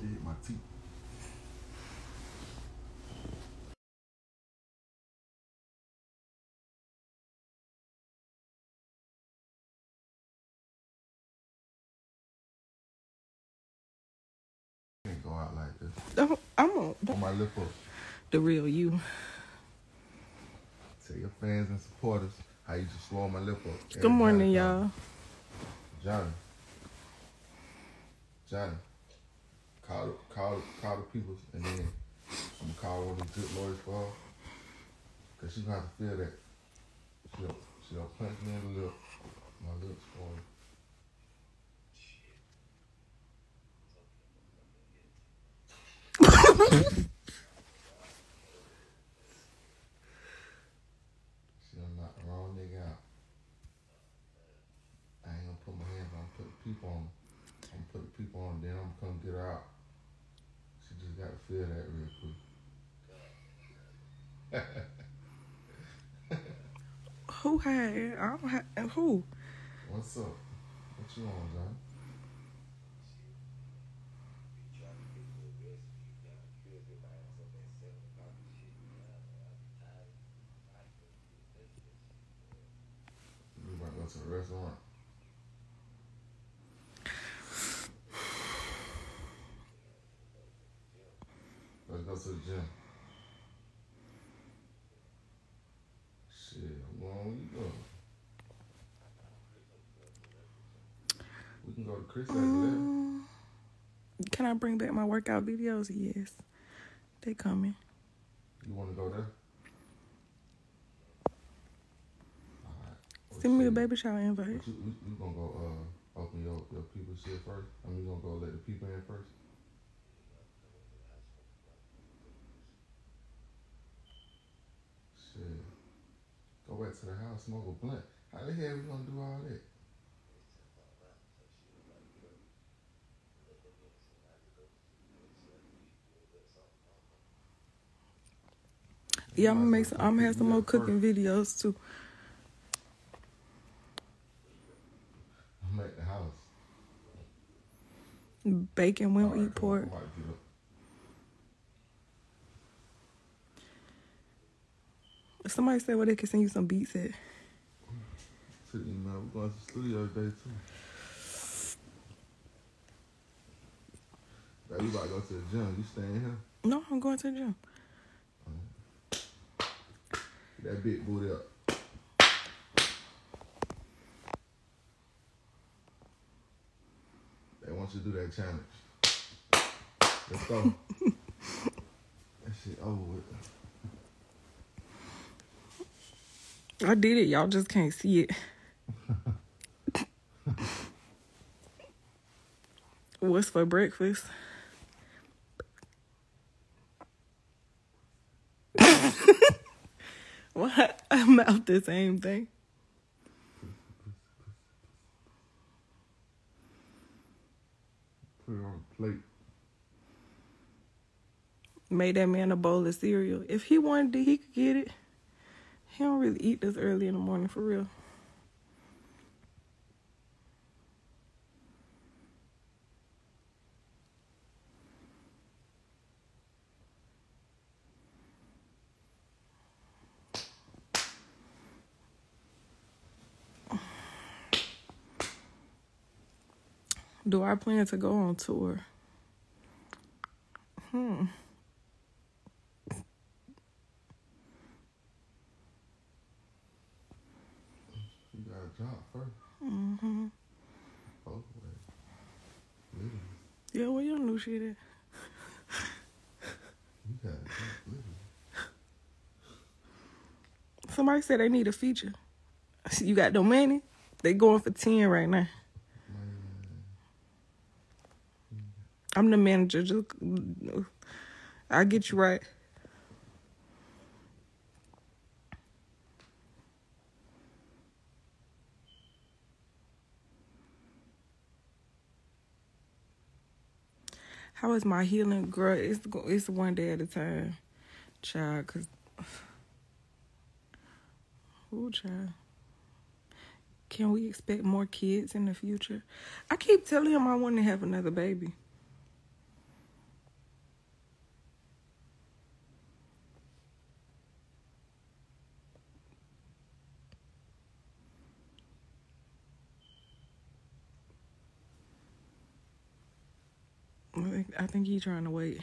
hit my teeth. Can't go out like this. Don't- I'm on On my lip up. the real you. Tell your fans and supporters how you just swole my lip up. Good morning, y'all. Johnny. Johnny. Call the, call call the people and then I'm gonna call one of the good lawyers for her. Cause she gonna have to feel that. She don't she don't punch me in the lip. My lips swollen. She done knock the wrong nigga out. I ain't gonna put my hands on, people on. I'm gonna put the people on, then I'm gonna come get her out. She just gotta feel that real quick. Who had? I don't have. Who? What's up? What you on, John? We might go to the restaurant. To the gym. Shit, I'm going you go. We can go to Chris at 11. Can I bring back my workout videos? Yes. They coming. You want to go there? Send me a baby shower invite. You, we, we gonna go uh, open your, your people shit first? I mean, we gonna go let the people in first? Shit. Go back to the house, smoke a blunt. How the hell we gonna do all that? Yeah, I'm gonna make some. I'm gonna have some more cooking videos too. I'm at the house. Bacon when we eat pork. I'm about to get up. Somebody said where they can send you some beats at. We're going to the studio today too. Now you about to go to the gym. You staying here? No, I'm going to the gym. Get that big booty up. They want you to do that challenge. Let's go. that shit over with. I did it. Y'all just can't see it. What's for breakfast? what? I'm out the same thing. Put it on the plate. Made that man a bowl of cereal. If he wanted it, he could get it. He don't really eat this early in the morning for real. Do I plan to go on tour? Hmm. A job first. Mm-hmm. Both ways. Literally. Yeah, where your new shit at? You got a job. Somebody said they need a feature. You got no money? They going for 10 right now. I'm the manager. Just I'll get you right. How is my healing, girl? It's it's one day at a time, child. Cause, ooh, child. Can we expect more kids in the future? I keep telling him I want to have another baby. I think he's trying to wait.